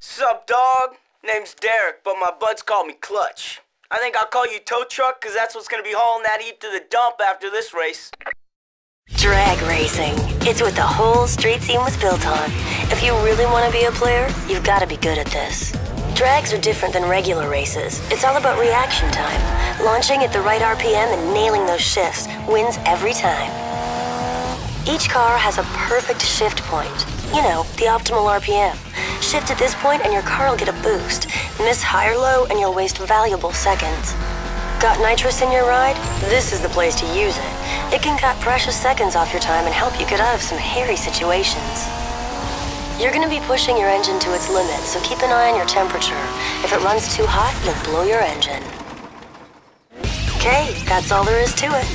Sup, dog? Name's Derek, but my buds call me Klutch. I think I'll call you Tow Truck, cause that's what's gonna be hauling that heap to the dump after this race. Drag racing. It's what the whole street scene was built on. If you really want to be a player, you've got to be good at this. Drags are different than regular races. It's all about reaction time. Launching at the right RPM and nailing those shifts wins every time. Each car has a perfect shift point. You know, the optimal RPM. Shift at this point and your car will get a boost. Miss high or low and you'll waste valuable seconds. Got nitrous in your ride? This is the place to use it. It can cut precious seconds off your time and help you get out of some hairy situations. You're gonna be pushing your engine to its limit, so keep an eye on your temperature. If it runs too hot, you'll blow your engine. Okay, that's all there is to it.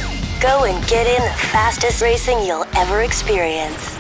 Go and get in the fastest racing you'll ever experience.